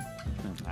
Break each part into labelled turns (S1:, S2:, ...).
S1: second.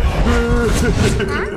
S1: Ha ha ha!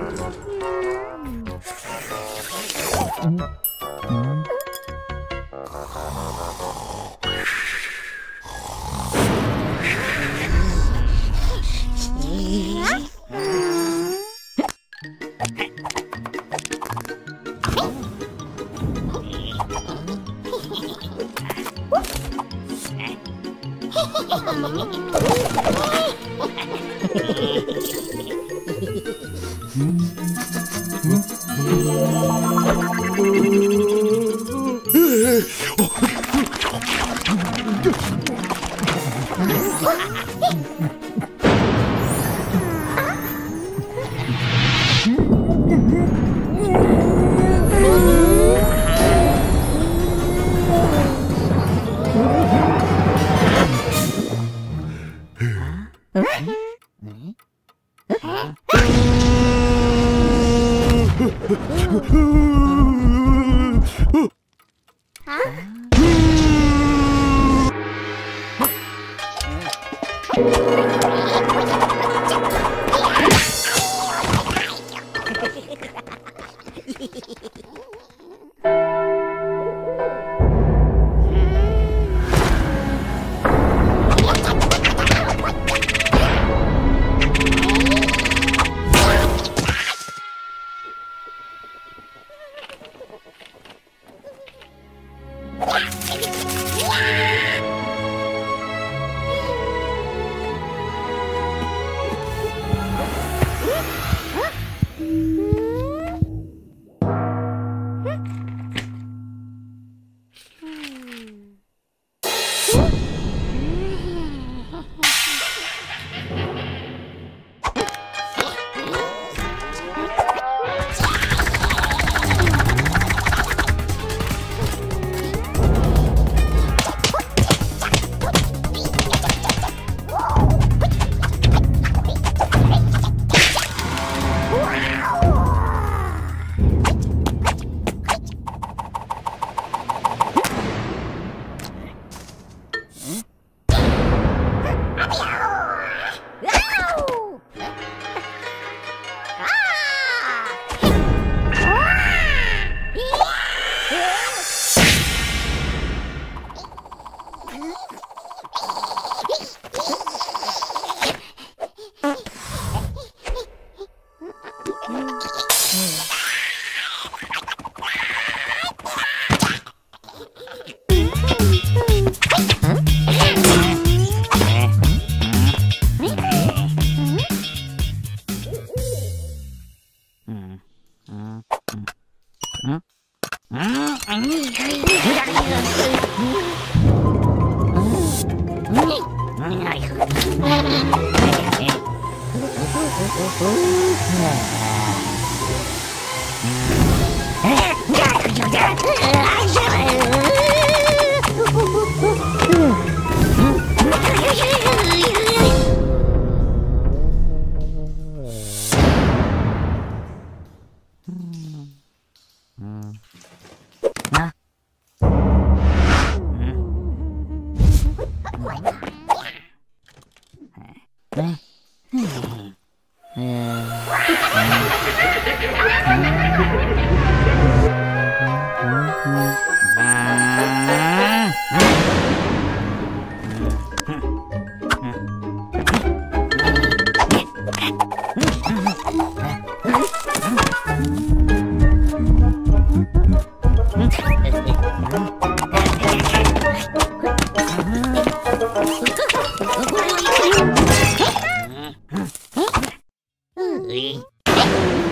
S1: Huh?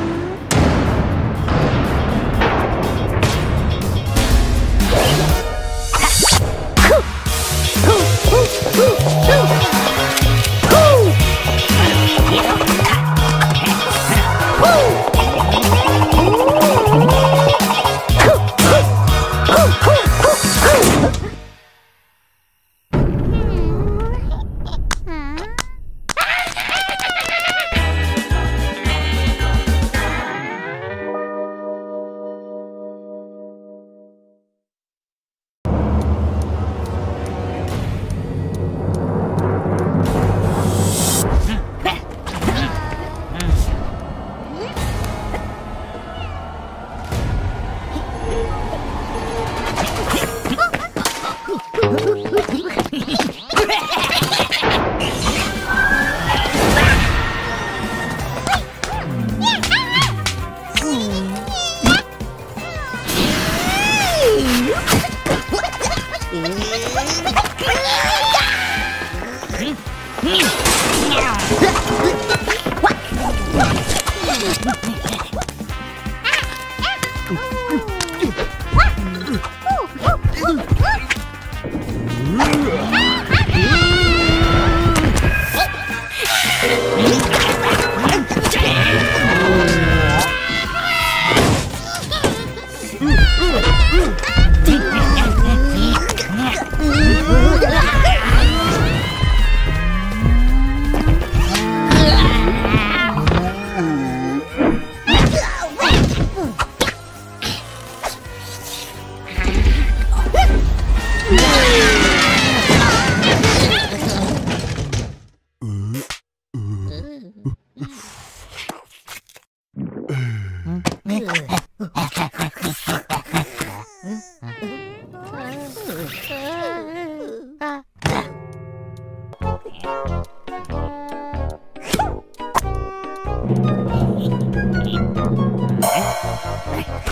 S1: Huh?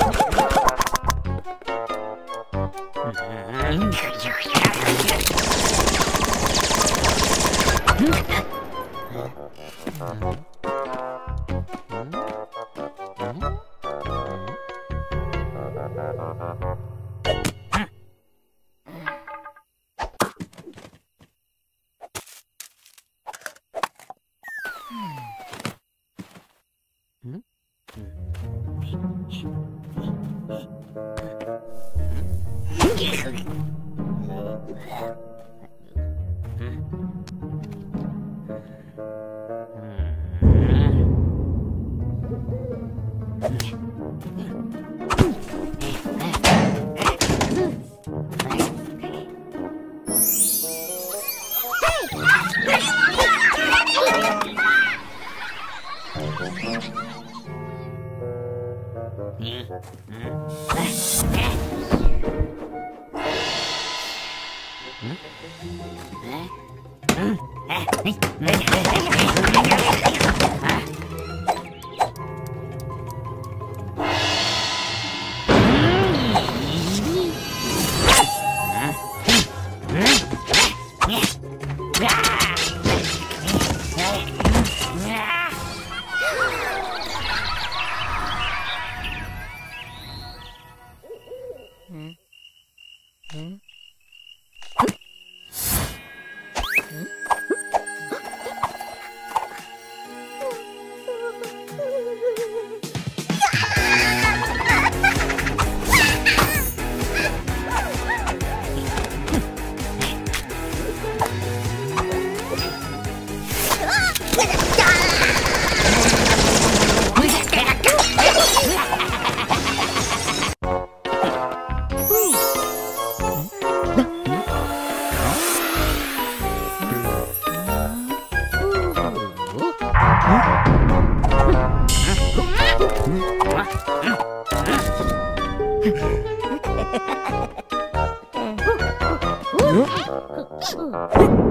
S1: 응?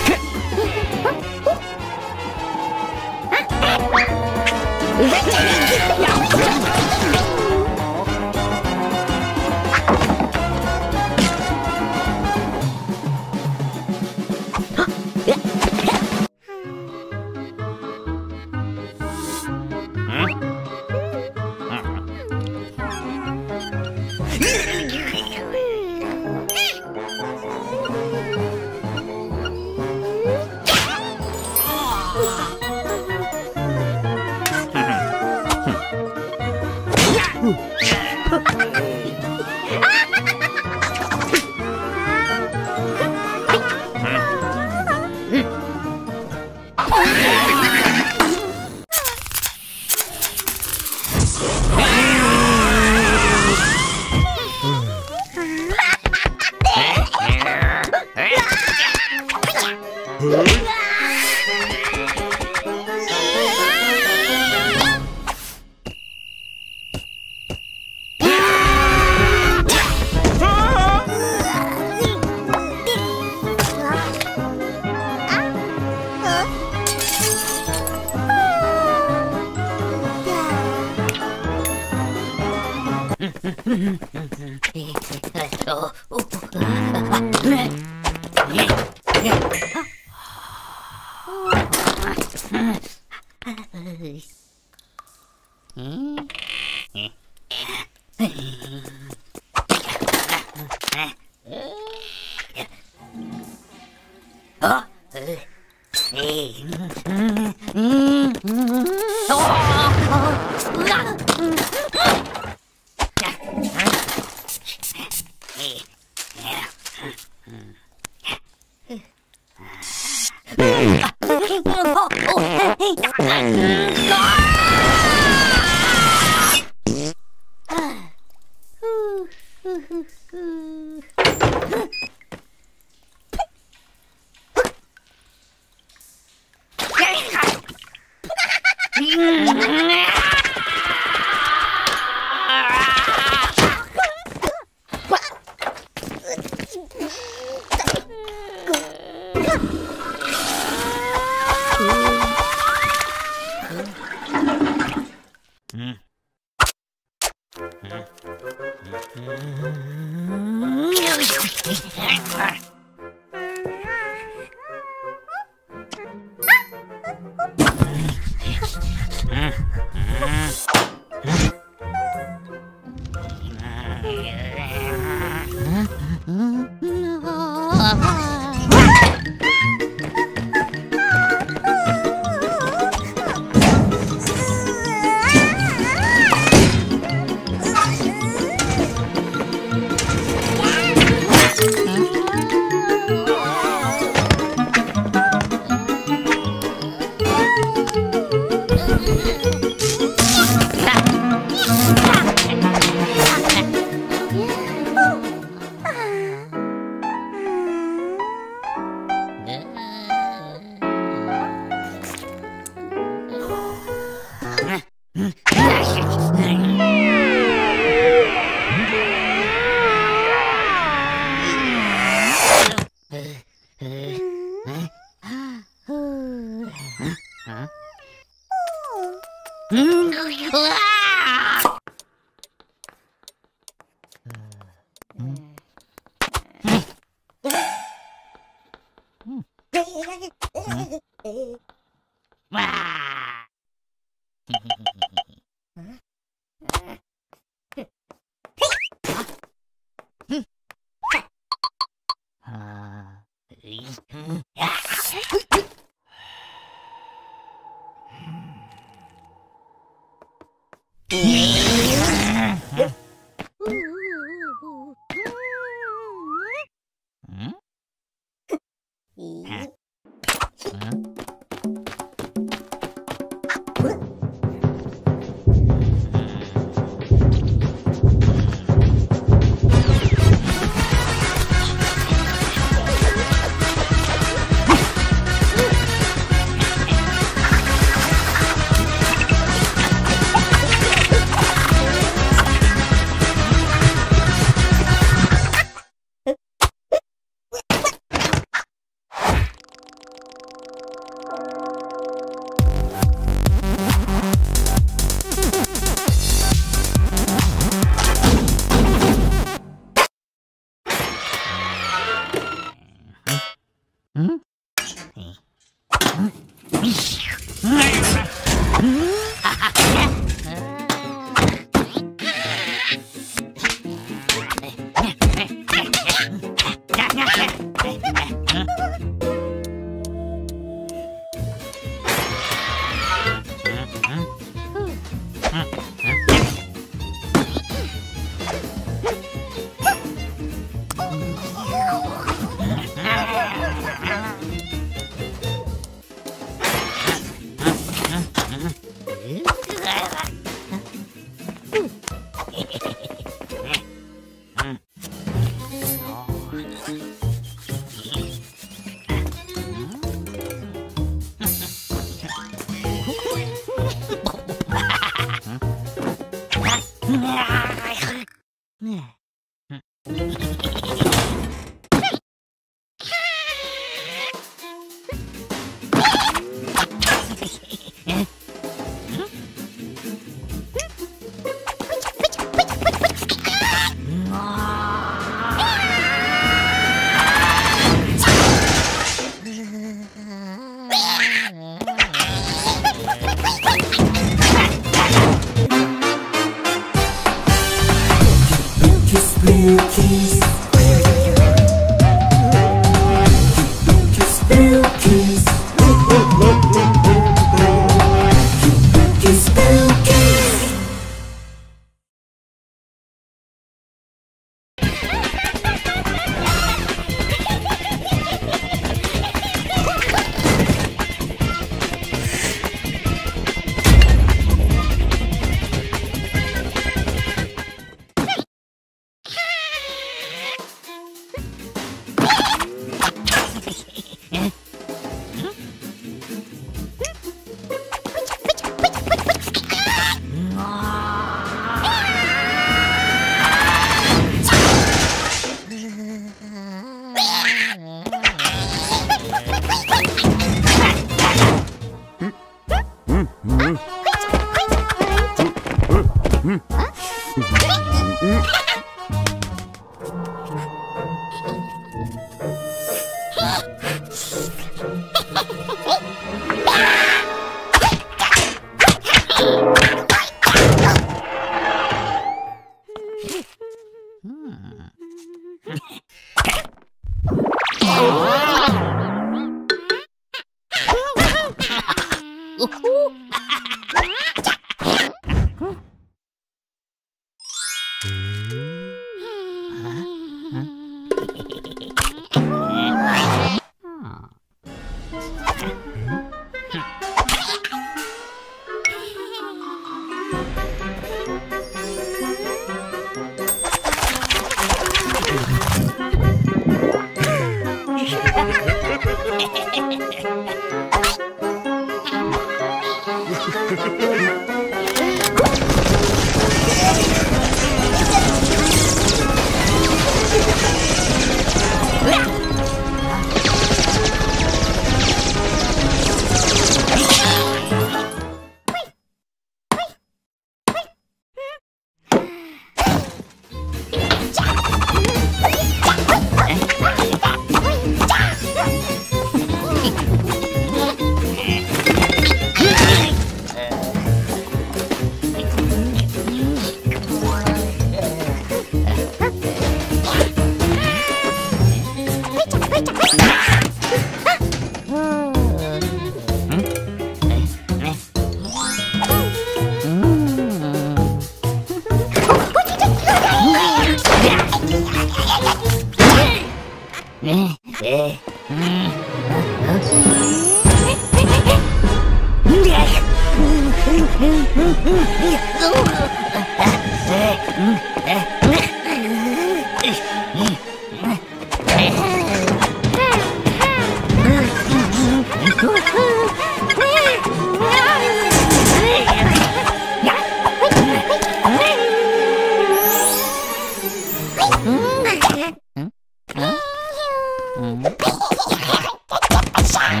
S1: Ờ.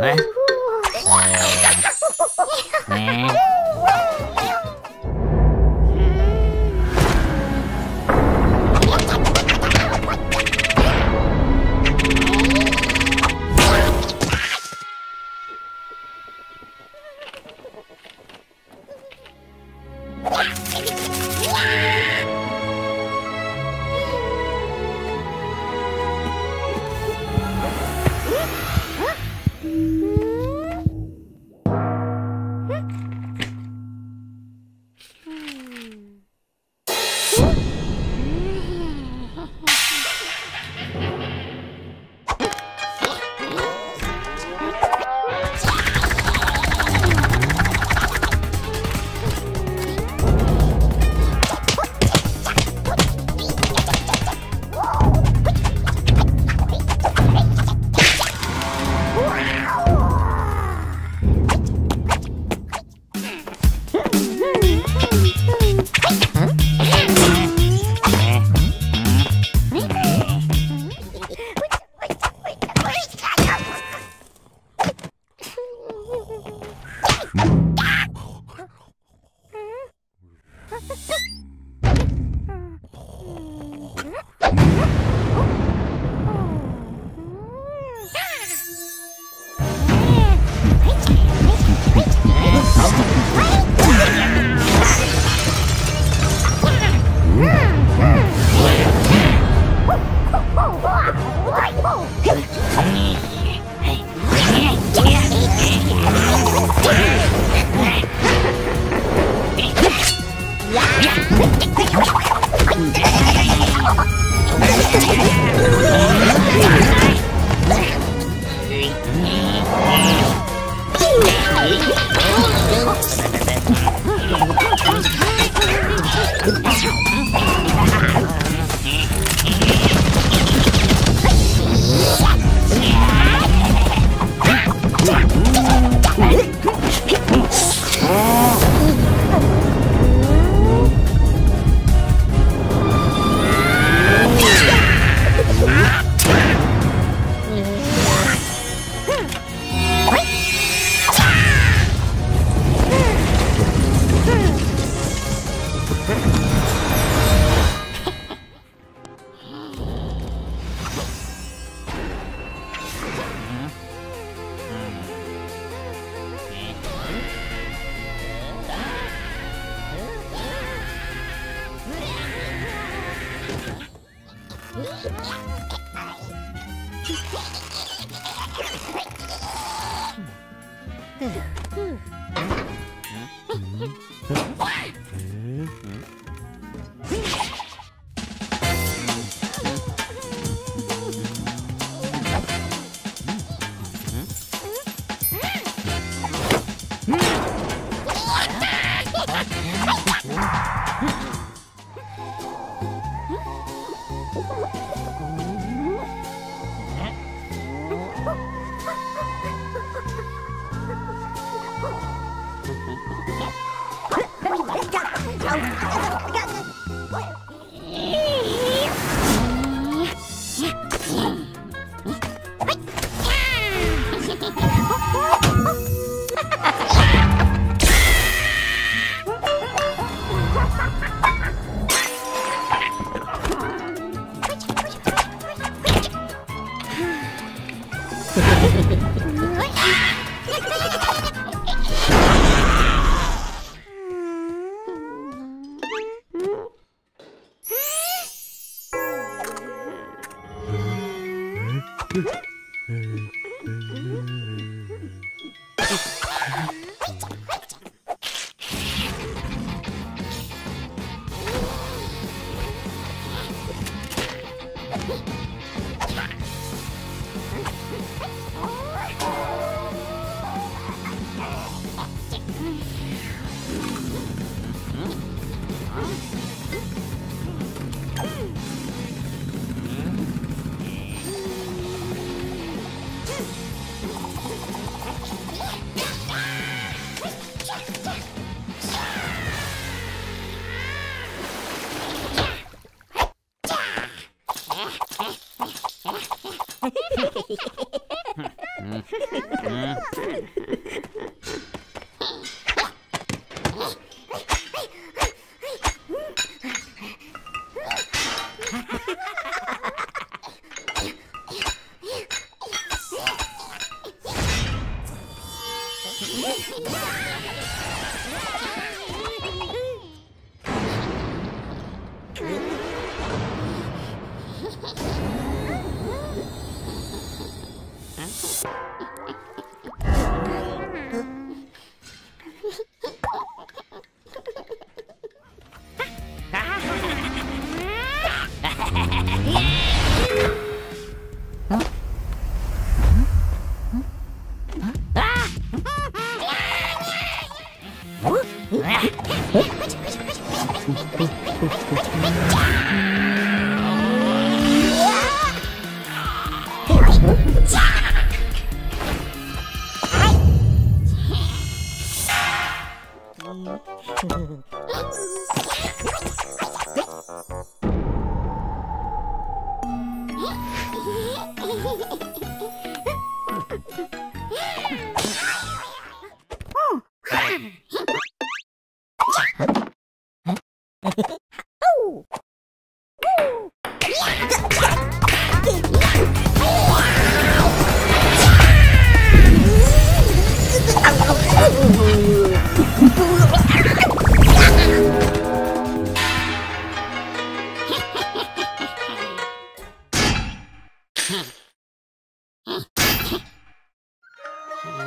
S1: Nè. Nè. Nè.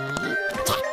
S1: っと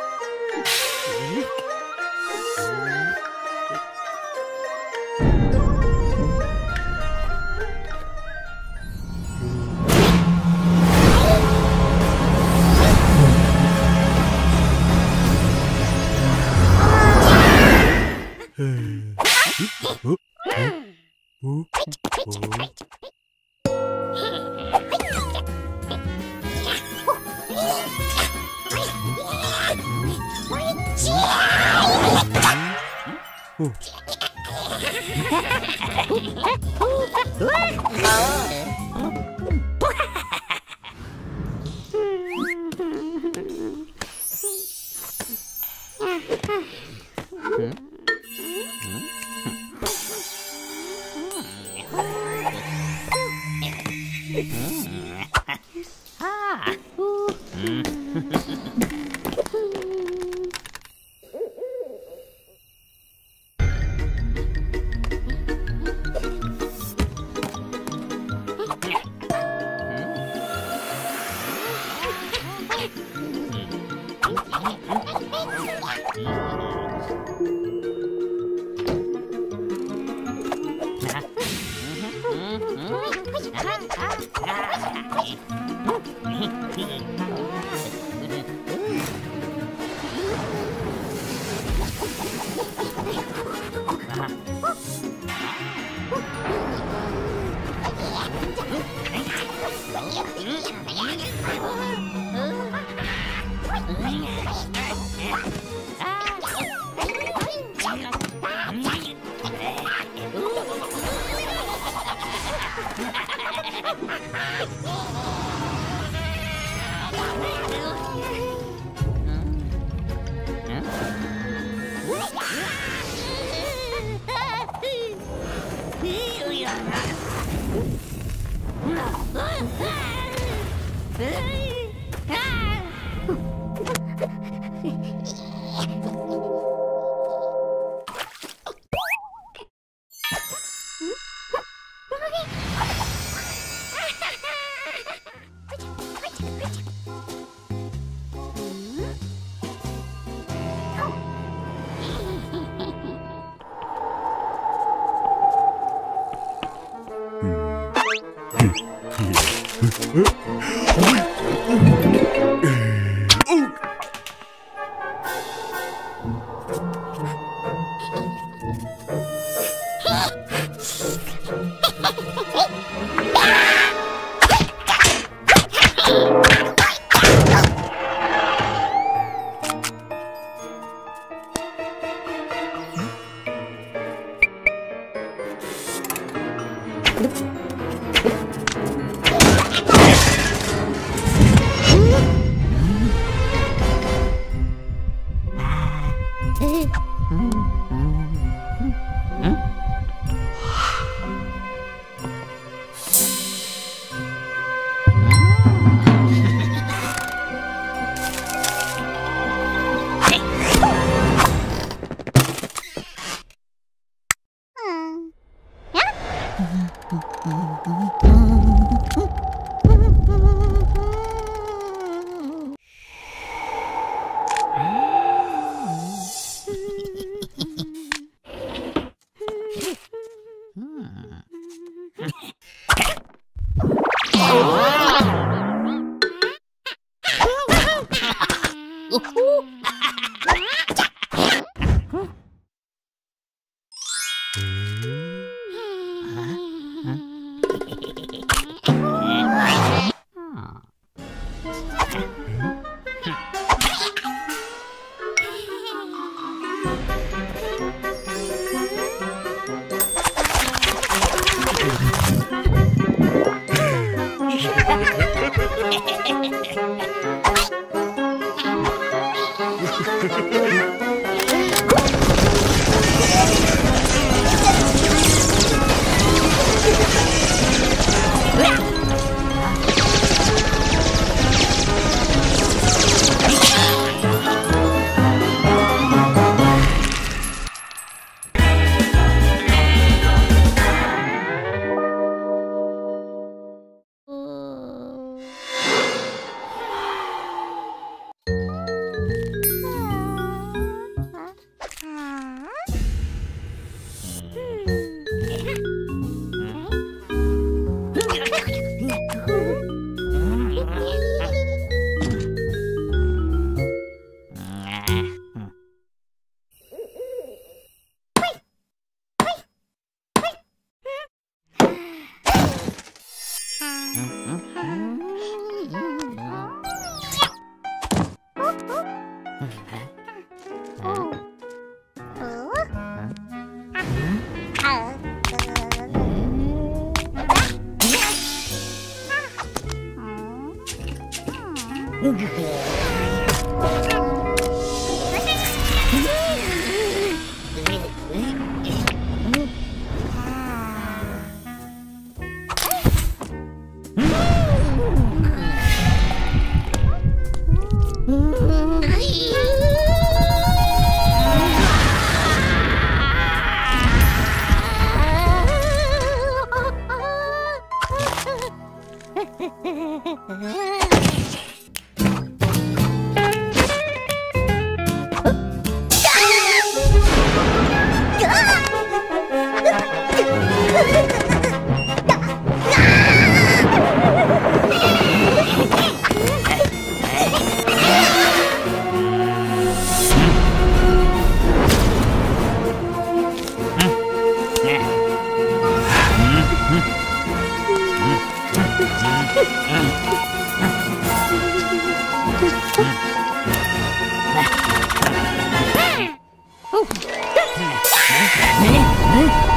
S1: Thank you. Hmm. Hmm. Hmm.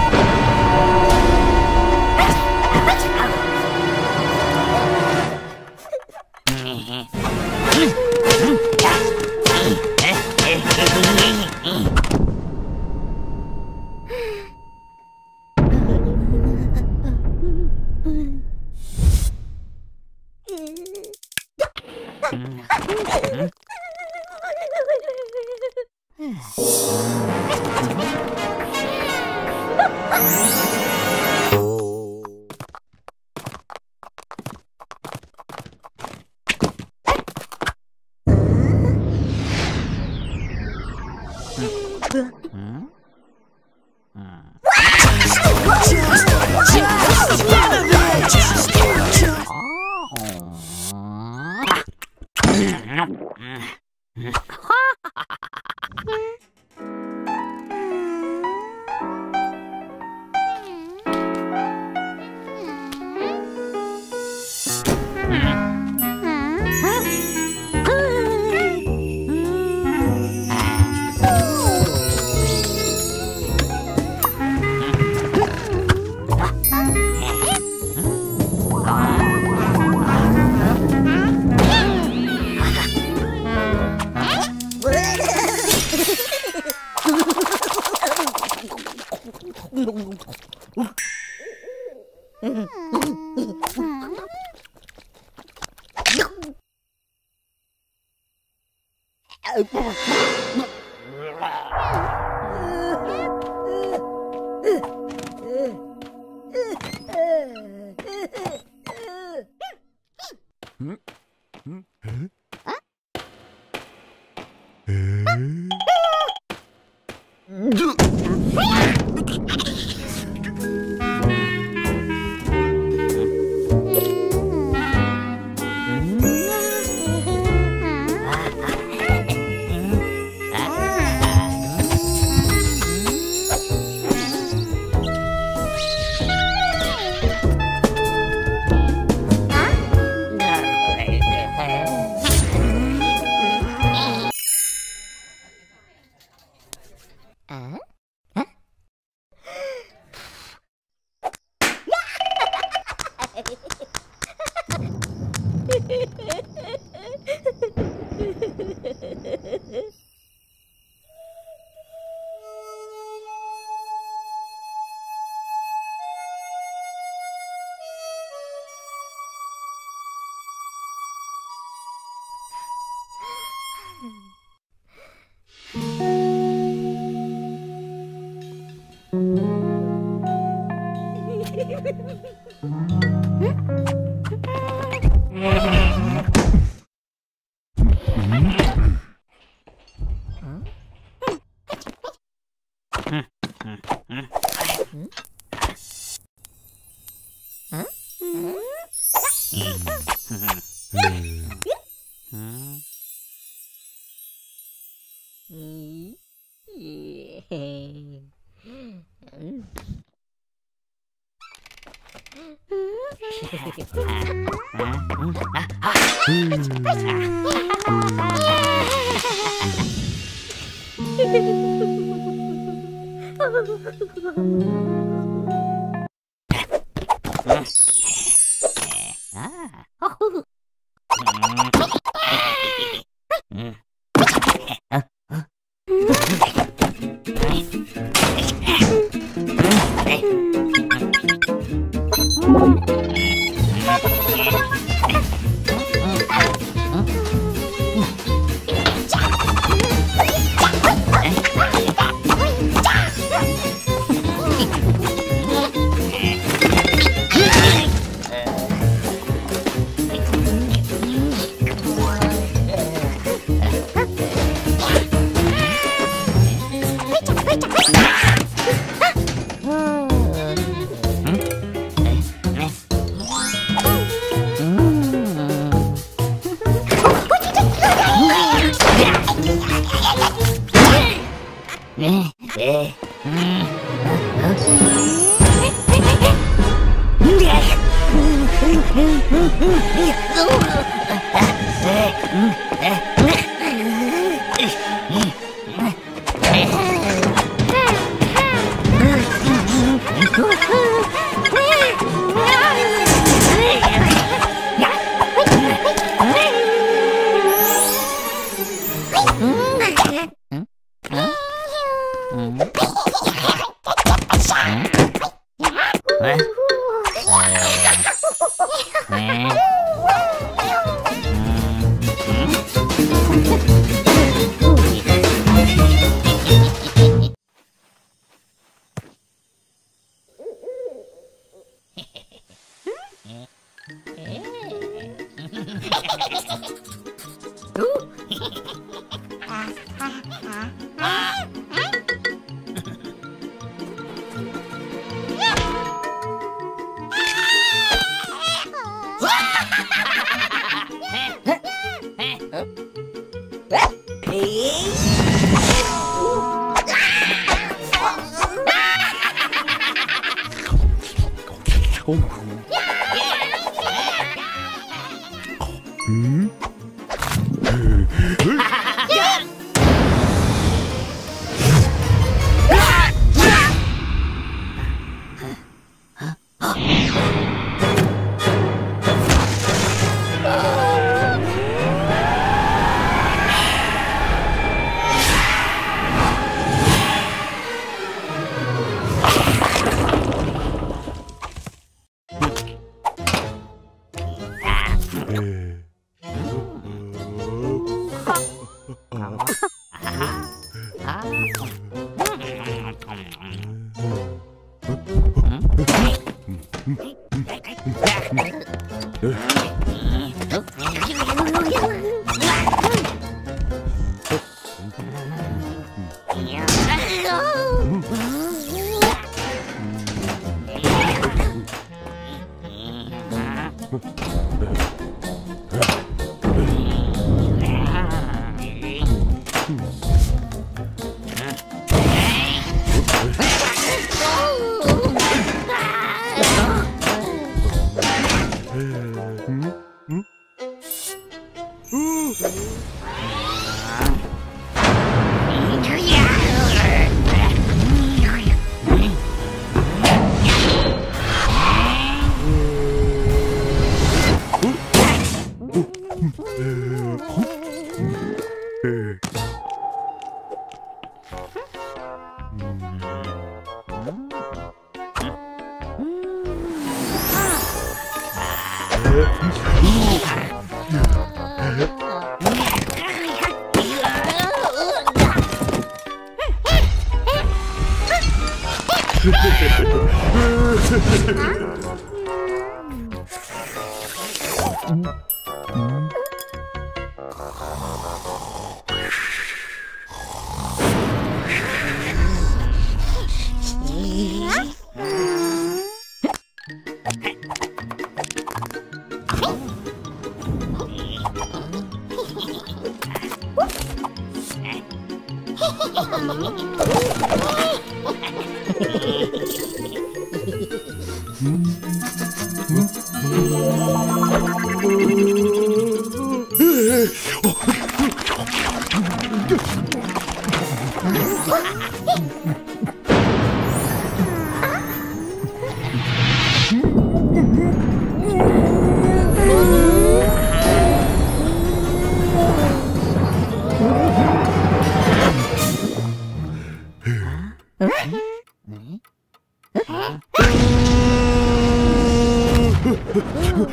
S1: Mm-hmm.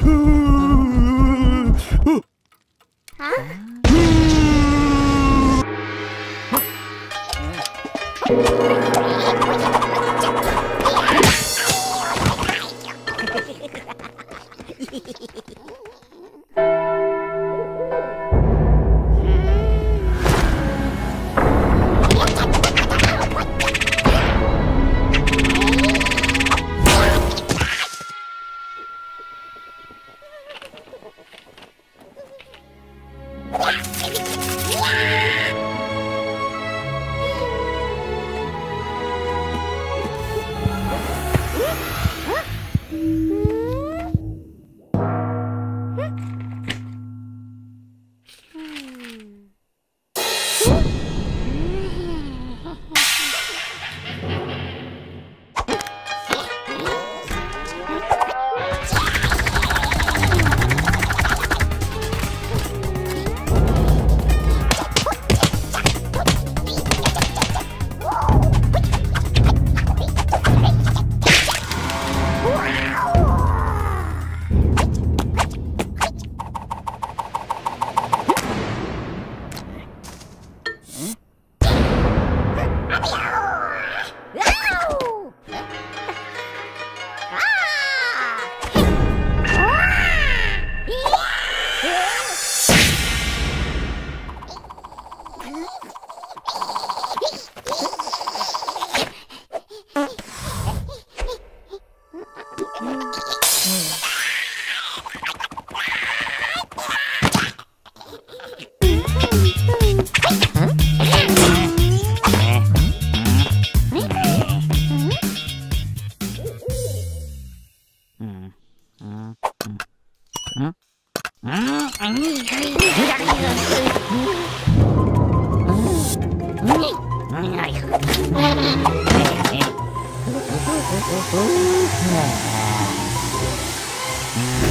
S1: Ooh. Bye.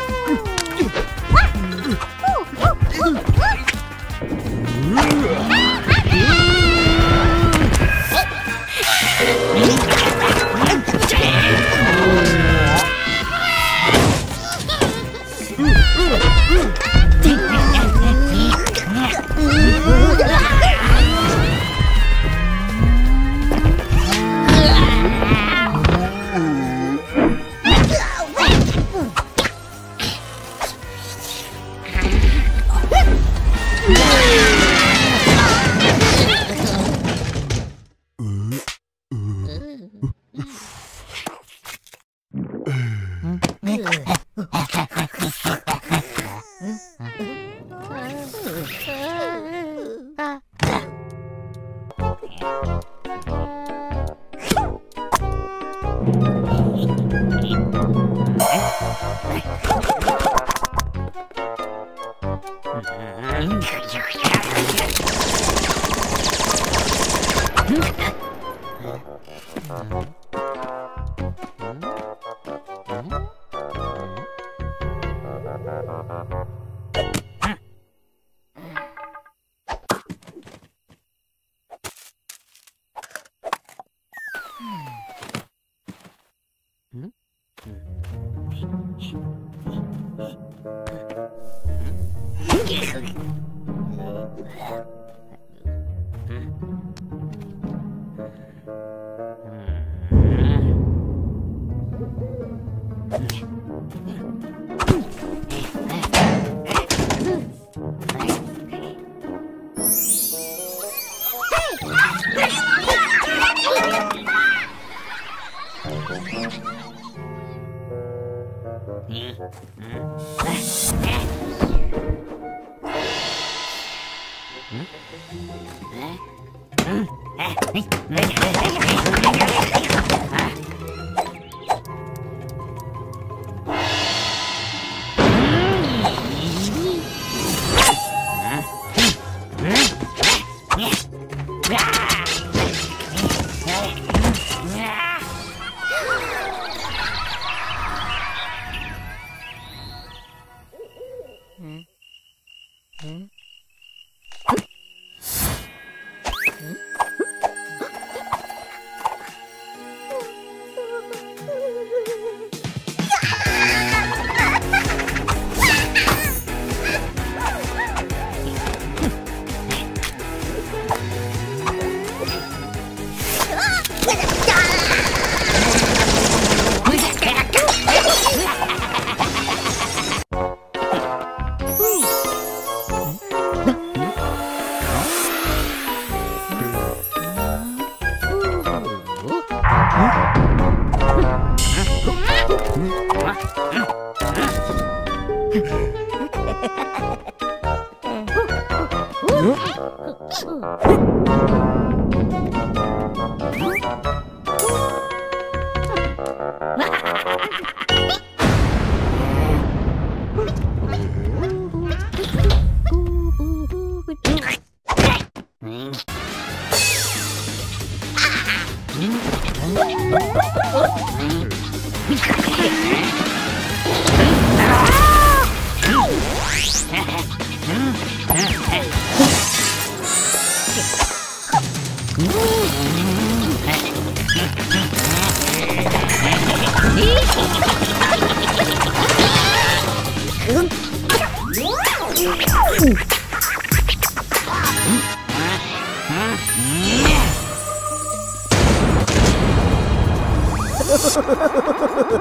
S1: Oh.